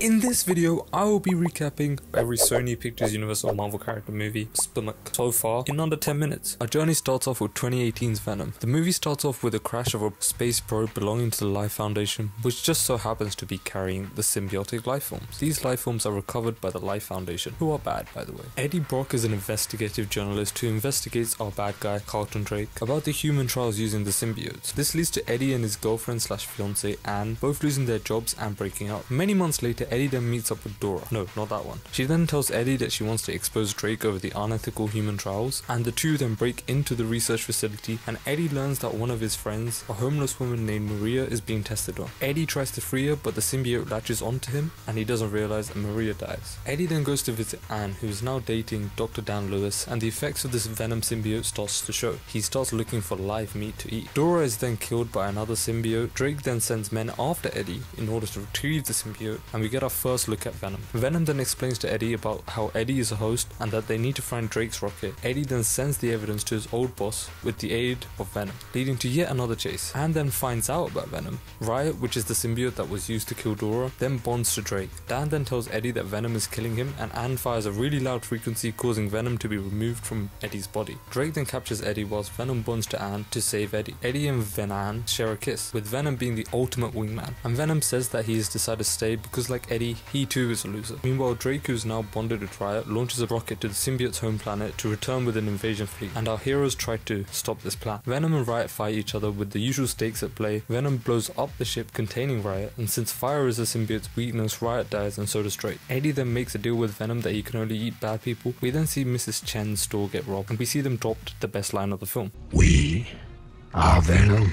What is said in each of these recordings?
In this video, I will be recapping every Sony Pictures Universal Marvel character movie, Stomach, so far in under 10 minutes. Our journey starts off with 2018's Venom. The movie starts off with a crash of a space probe belonging to the Life Foundation, which just so happens to be carrying the symbiotic life forms. These life forms are recovered by the Life Foundation, who are bad by the way. Eddie Brock is an investigative journalist who investigates our bad guy, Carlton Drake, about the human trials using the symbiotes. This leads to Eddie and his girlfriend slash fiance Anne both losing their jobs and breaking up. Many months later, Eddie then meets up with Dora. No, not that one. She then tells Eddie that she wants to expose Drake over the unethical human trials, and the two then break into the research facility, and Eddie learns that one of his friends, a homeless woman named Maria, is being tested on. Eddie tries to free her, but the symbiote latches onto him, and he doesn't realize that Maria dies. Eddie then goes to visit Anne, who is now dating Dr. Dan Lewis, and the effects of this venom symbiote starts to show. He starts looking for live meat to eat. Dora is then killed by another symbiote. Drake then sends men after Eddie in order to retrieve the symbiote, and we get our first look at Venom. Venom then explains to Eddie about how Eddie is a host and that they need to find Drake's rocket. Eddie then sends the evidence to his old boss with the aid of Venom, leading to yet another chase, and then finds out about Venom. Riot, which is the symbiote that was used to kill Dora, then bonds to Drake. Dan then tells Eddie that Venom is killing him, and Anne fires a really loud frequency causing Venom to be removed from Eddie's body. Drake then captures Eddie whilst Venom bonds to Anne to save Eddie. Eddie and Venom share a kiss, with Venom being the ultimate wingman, and Venom says that he has decided to stay because like Eddie, he too is a loser. Meanwhile, Drake, who's now bonded with Riot, launches a rocket to the symbiote's home planet to return with an invasion fleet, and our heroes try to stop this plan. Venom and Riot fight each other with the usual stakes at play. Venom blows up the ship containing Riot, and since fire is the symbiote's weakness, Riot dies and so does Drake. Eddie then makes a deal with Venom that he can only eat bad people. We then see Mrs. Chen's store get robbed, and we see them dropped the best line of the film. We are Venom.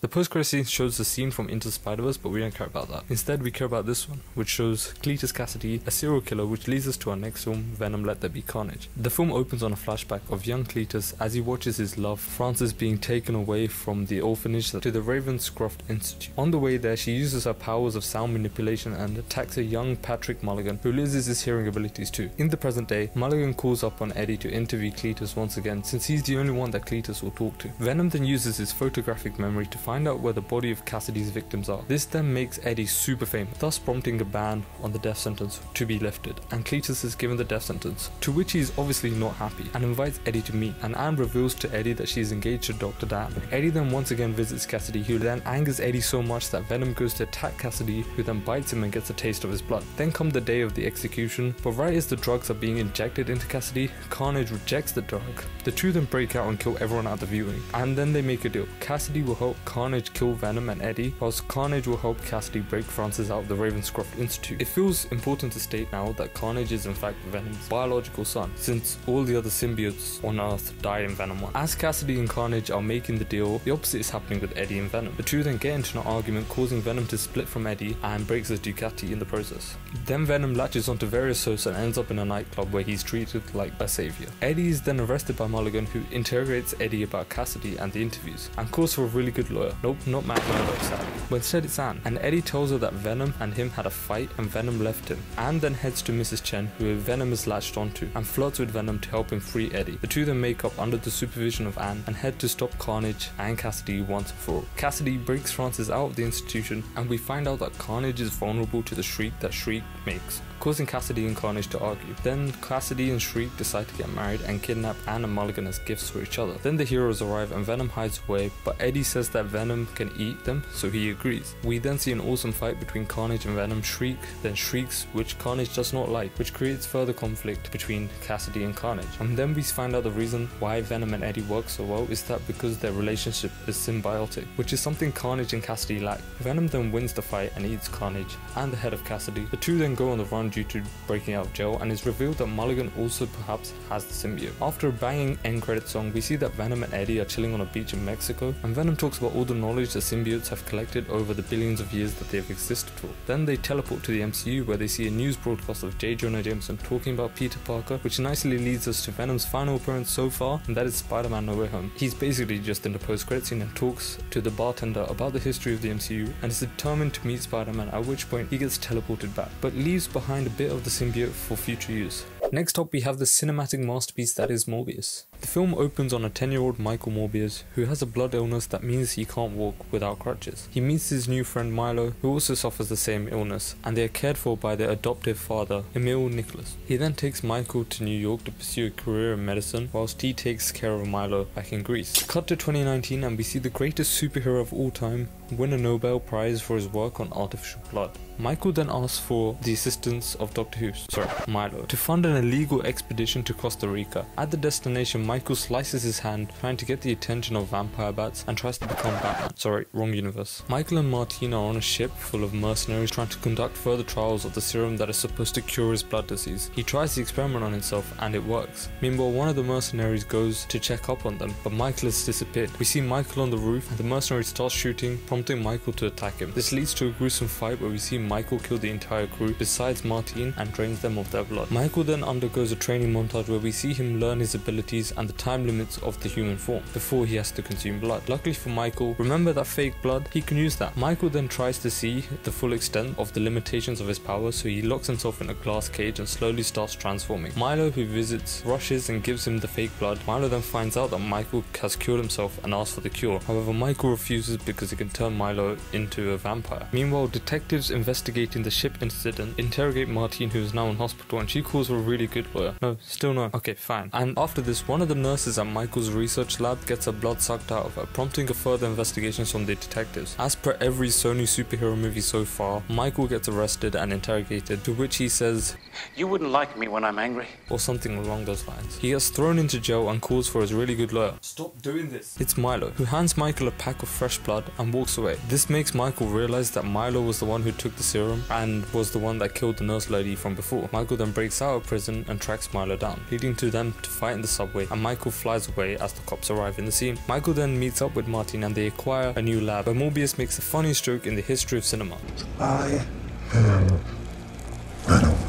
The post-credit scene shows the scene from Into Spider-Verse, but we don't care about that. Instead, we care about this one, which shows Cletus Kasady, a serial killer, which leads us to our next film, Venom Let There Be Carnage. The film opens on a flashback of young Cletus as he watches his love, Frances, being taken away from the orphanage to the Ravenscroft Institute. On the way there, she uses her powers of sound manipulation and attacks a young Patrick Mulligan, who loses his hearing abilities too. In the present day, Mulligan calls up on Eddie to interview Cletus once again, since he's the only one that Cletus will talk to. Venom then uses his photographic memory to find out where the body of Kasady's victims are. This then makes Eddie super famous, thus prompting a ban on the death sentence to be lifted, and Cletus is given the death sentence, to which he is obviously not happy, and invites Eddie to meet, and Anne reveals to Eddie that she is engaged to Dr. Dan. Eddie then once again visits Kasady, who then angers Eddie so much that Venom goes to attack Kasady, who then bites him and gets a taste of his blood. Then come the day of the execution, but right as the drugs are being injected into Kasady, Carnage rejects the drug. The two then break out and kill everyone at the viewing, and then they make a deal. Kasady will help Carnage kill Venom and Eddie, whilst Carnage will help Kasady break Frances out of the Ravenscroft Institute. It feels important to state now that Carnage is in fact Venom's biological son, since all the other symbiotes on Earth died in Venom 1. As Kasady and Carnage are making the deal, the opposite is happening with Eddie and Venom. The two then get into an argument causing Venom to split from Eddie and breaks his Ducati in the process. Then Venom latches onto various hosts and ends up in a nightclub where he's treated like a savior. Eddie is then arrested by Mulligan who interrogates Eddie about Kasady and the interviews, and calls for a really good lawyer. Nope, not Matt Murdock sadly. But instead it's Anne, and Eddie tells her that Venom and him had a fight and Venom left him. Anne then heads to Mrs. Chen who Venom is latched onto and flirts with Venom to help him free Eddie. The two then make up under the supervision of Anne and head to stop Carnage and Kasady once and for all. Kasady breaks Frances out of the institution and we find out that Carnage is vulnerable to the shriek that Shriek makes causing Kasady and Carnage to argue. Then Kasady and Shriek decide to get married and kidnap Anne and Mulligan as gifts for each other. Then the heroes arrive and Venom hides away, but Eddie says that Venom can eat them, so he agrees. We then see an awesome fight between Carnage and Venom. Shriek then shrieks, which Carnage does not like, which creates further conflict between Kasady and Carnage. And then we find out the reason why Venom and Eddie work so well is that because their relationship is symbiotic, which is something Carnage and Kasady lack. Venom then wins the fight and eats Carnage and the head of Kasady. The two then go on the run due to breaking out of jail and it's revealed that Mulligan also perhaps has the symbiote. After a banging end credit song, we see that Venom and Eddie are chilling on a beach in Mexico and Venom talks about all the knowledge the symbiotes have collected over the billions of years that they have existed for. Then they teleport to the MCU where they see a news broadcast of J. Jonah Jameson talking about Peter Parker, which nicely leads us to Venom's final appearance so far, and that is Spider-Man No Way Home. He's basically just in the post-credit scene and talks to the bartender about the history of the MCU and is determined to meet Spider-Man at which point he gets teleported back, but leaves behind a bit of the symbiote for future use. Next up we have the cinematic masterpiece that is Morbius. The film opens on a 10 year old Michael Morbius who has a blood illness that means he can't walk without crutches. He meets his new friend Milo who also suffers the same illness and they are cared for by their adoptive father Emil Nicholas. He then takes Michael to New York to pursue a career in medicine whilst he takes care of Milo back in Greece. Cut to 2019 and we see the greatest superhero of all time win a Nobel Prize for his work on artificial blood. Michael then asks for the assistance of Doctor Who, sorry, Milo, to fund an illegal expedition to Costa Rica. At the destination, Michael slices his hand, trying to get the attention of vampire bats and tries to become Batman. Sorry, wrong universe. Michael and Martine are on a ship full of mercenaries trying to conduct further trials of the serum that is supposed to cure his blood disease. He tries the experiment on himself and it works. Meanwhile, one of the mercenaries goes to check up on them, but Michael has disappeared. We see Michael on the roof and the mercenary starts shooting, prompting Michael to attack him. This leads to a gruesome fight where we see Michael kill the entire crew besides Martine and drains them of their blood. Michael then undergoes a training montage where we see him learn his abilities and the time limits of the human form before he has to consume blood. Luckily for Michael, remember that fake blood? He can use that. Michael then tries to see the full extent of the limitations of his power so he locks himself in a glass cage and slowly starts transforming. Milo who visits rushes and gives him the fake blood. Milo then finds out that Michael has cured himself and asks for the cure. However, Michael refuses because it can turn Milo into a vampire. Meanwhile, detectives investigating the ship incident interrogate Martine, who is now in hospital, and she calls for a really good lawyer. No, still no. Okay, fine. And after this, one of the nurses at Michael's research lab gets her blood sucked out of her, prompting a further investigations from the detectives. As per every Sony superhero movie so far, Michael gets arrested and interrogated, to which he says, You wouldn't like me when I'm angry. or something along those lines. He gets thrown into jail and calls for his really good lawyer. Stop doing this. It's Milo, who hands Michael a pack of fresh blood and walks away. This makes Michael realize that Milo was the one who took the serum and was the one that killed the nurse lady from before. Michael then breaks out of prison and tracks Milo down, leading to them to fight in the subway and Michael flies away as the cops arrive in the scene. Michael then meets up with Martin and they acquire a new lab where Morbius makes the funniest joke in the history of cinema. I am.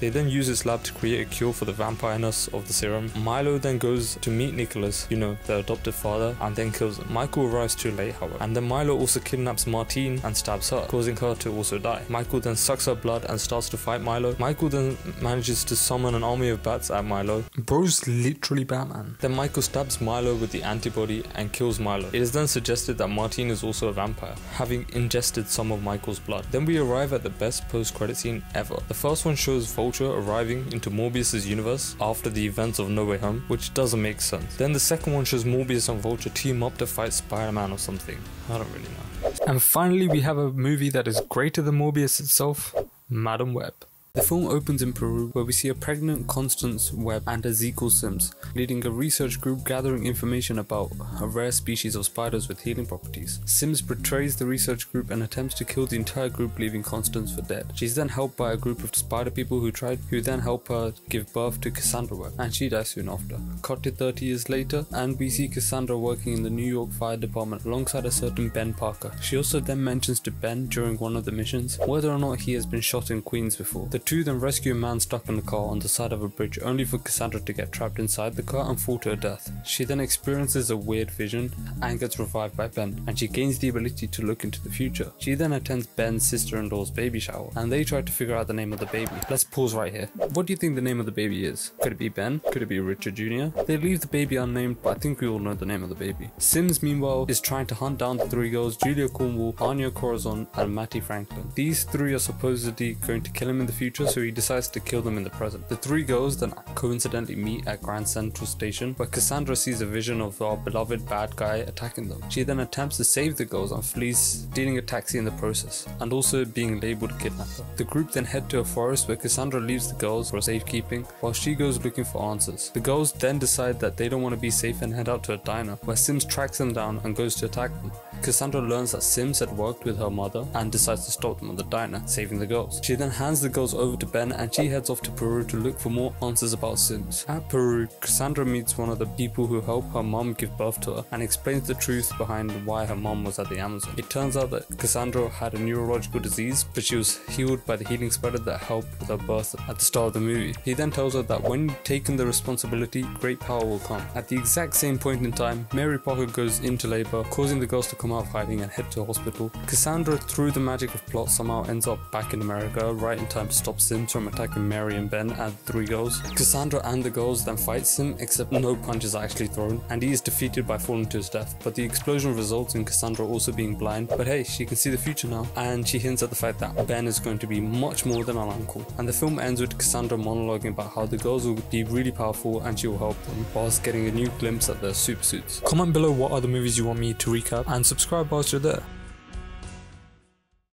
They then use this lab to create a cure for the vampireness of the serum. Milo then goes to meet Nicholas, you know, the adopted father, and then kills him. Michael arrives too late, however, and then Milo also kidnaps Martine and stabs her, causing her to also die. Michael then sucks her blood and starts to fight Milo. Michael then manages to summon an army of bats at Milo. Bro's literally Batman. Then Michael stabs Milo with the antibody and kills Milo. It is then suggested that Martine is also a vampire, having ingested some of Michael's blood. Then we arrive at the best post-credit scene ever. The first one shows Vulture arriving into Morbius' universe after the events of No Way Home, which doesn't make sense. Then the second one shows Morbius and Vulture team up to fight Spider-Man or something. I don't really know. And finally we have a movie that is greater than Morbius itself, Madame Web. The film opens in Peru where we see a pregnant Constance Webb and Ezekiel Sims leading a research group gathering information about a rare species of spiders with healing properties. Sims betrays the research group and attempts to kill the entire group leaving Constance for dead. She's then helped by a group of spider people who tried who then help her give birth to Cassandra Webb and she dies soon after. Cut to 30 years later and we see Cassandra working in the New York Fire Department alongside a certain Ben Parker. She also then mentions to Ben during one of the missions whether or not he has been shot in Queens before. The two then rescue a man stuck in the car on the side of a bridge only for Cassandra to get trapped inside the car and fall to her death. She then experiences a weird vision and gets revived by Ben and she gains the ability to look into the future. She then attends Ben's sister-in-law's baby shower and they try to figure out the name of the baby. Let's pause right here. What do you think the name of the baby is? Could it be Ben? Could it be Richard Jr.? They leave the baby unnamed but I think we all know the name of the baby. Sims meanwhile is trying to hunt down the three girls Julia Cornwall, Anya Corazon and Mattie Franklin. These three are supposedly going to kill him in the future so he decides to kill them in the present. The three girls then coincidentally meet at Grand Central Station where Cassandra sees a vision of our beloved bad guy attacking them. She then attempts to save the girls and flees, stealing a taxi in the process, and also being labeled kidnapper. The group then head to a forest where Cassandra leaves the girls for safekeeping while she goes looking for answers. The girls then decide that they don't want to be safe and head out to a diner where Sims tracks them down and goes to attack them. Cassandra learns that Sims had worked with her mother and decides to stop them at the diner, saving the girls. She then hands the girls over to Ben and she heads off to Peru to look for more answers about Sims. At Peru, Cassandra meets one of the people who helped her mom give birth to her and explains the truth behind why her mom was at the Amazon. It turns out that Cassandra had a neurological disease, but she was healed by the healing spider that helped with her birth at the start of the movie. He then tells her that when taken the responsibility, great power will come. At the exact same point in time, Mary Parker goes into labor, causing the girls to come out hiding and head to hospital. Cassandra, through the magic of plot, somehow ends up back in America, right in time to stop Sims from attacking Mary and Ben the three girls. Cassandra and the girls then fight Sim, except no punches are actually thrown, and he is defeated by falling to his death. But the explosion results in Cassandra also being blind, but hey, she can see the future now, and she hints at the fact that Ben is going to be much more than an uncle. And the film ends with Cassandra monologuing about how the girls will be really powerful and she will help them, whilst getting a new glimpse at their super suits. Comment below what other movies you want me to recap, and subscribe whilst you're there.